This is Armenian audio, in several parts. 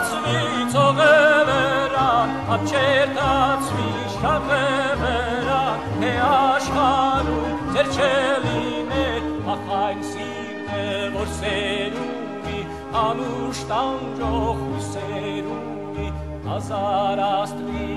բացվի ծողևերան, ապչեր տացվի շապևերան, թե աշխարում ձեր չլիներ, ախայն սիրտ է, որ սերունի, անուշ տանջող հուսերունի, հազար աստրին հուսերունի,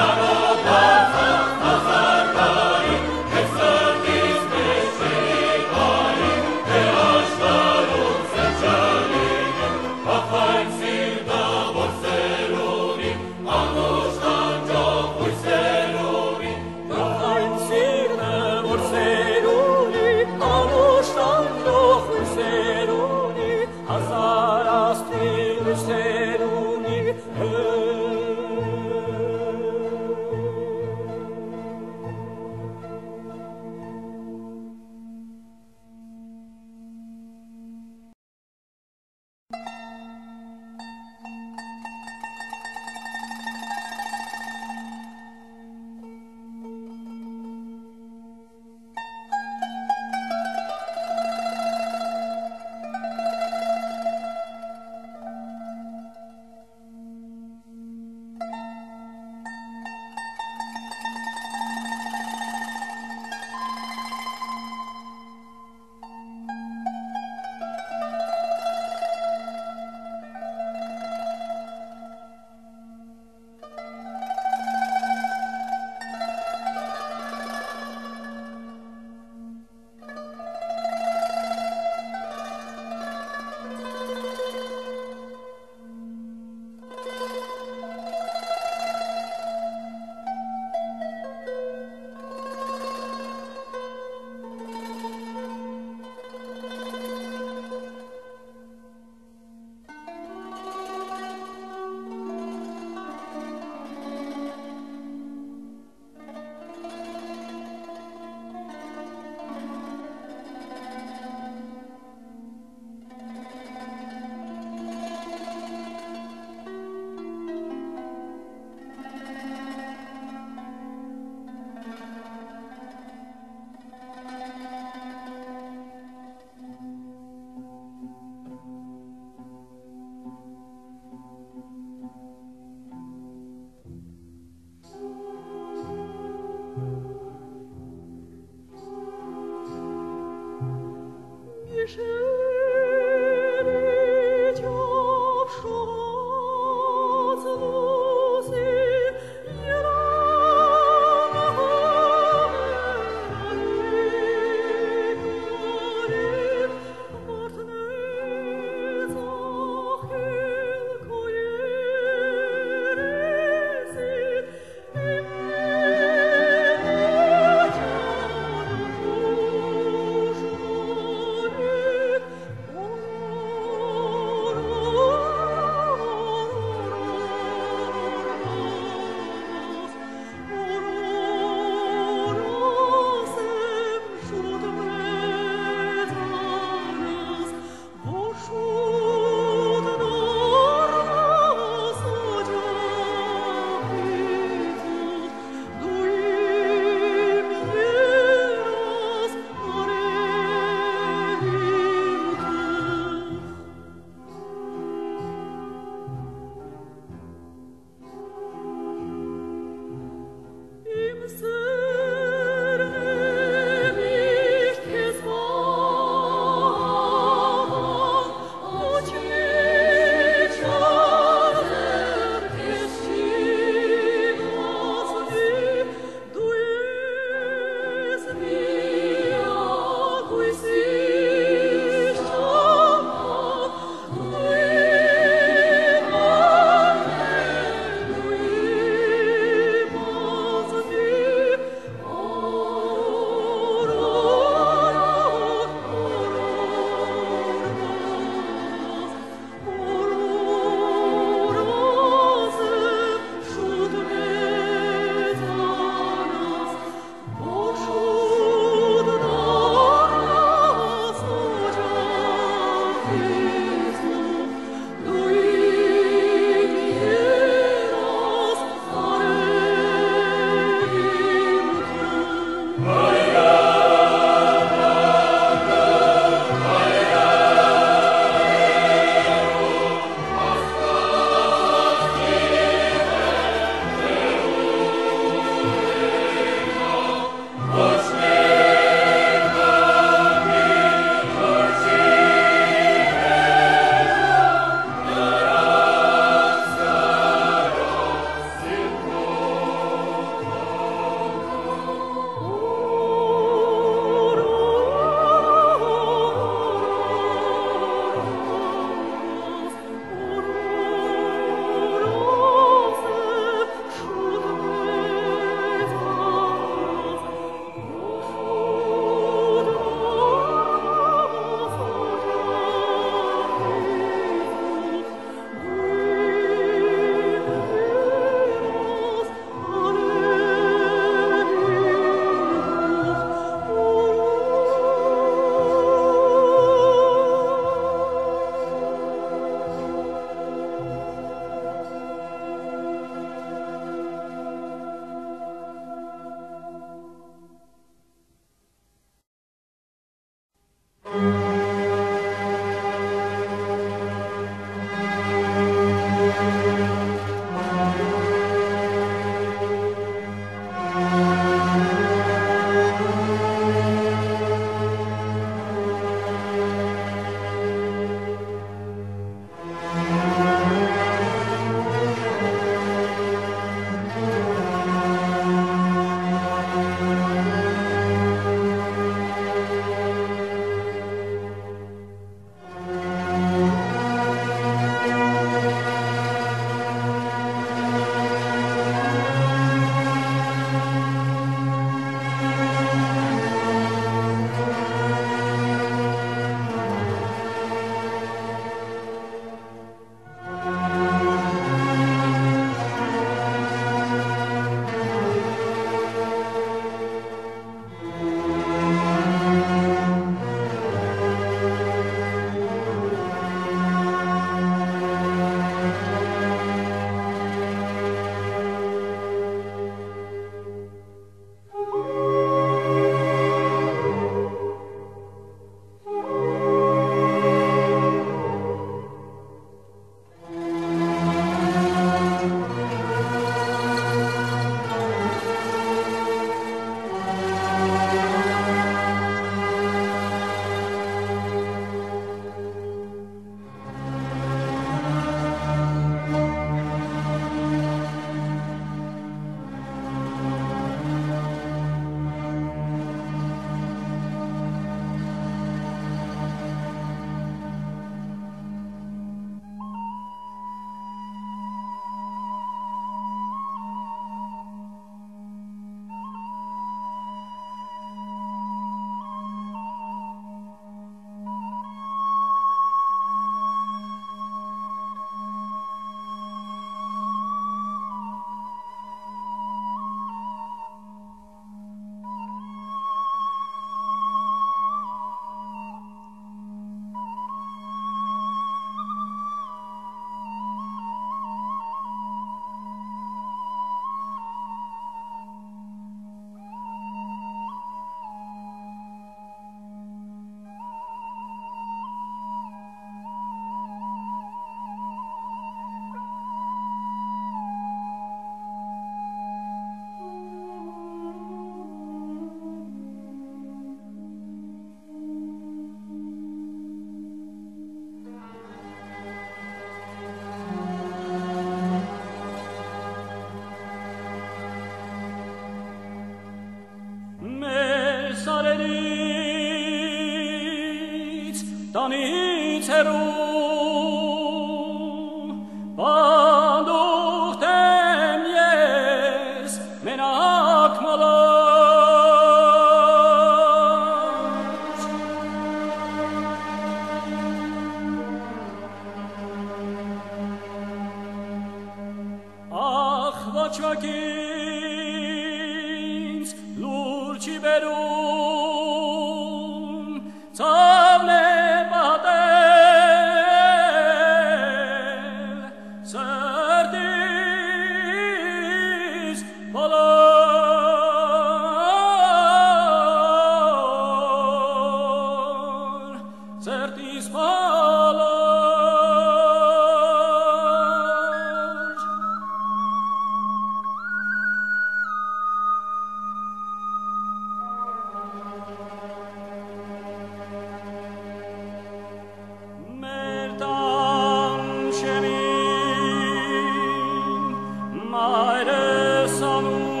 Pare sanum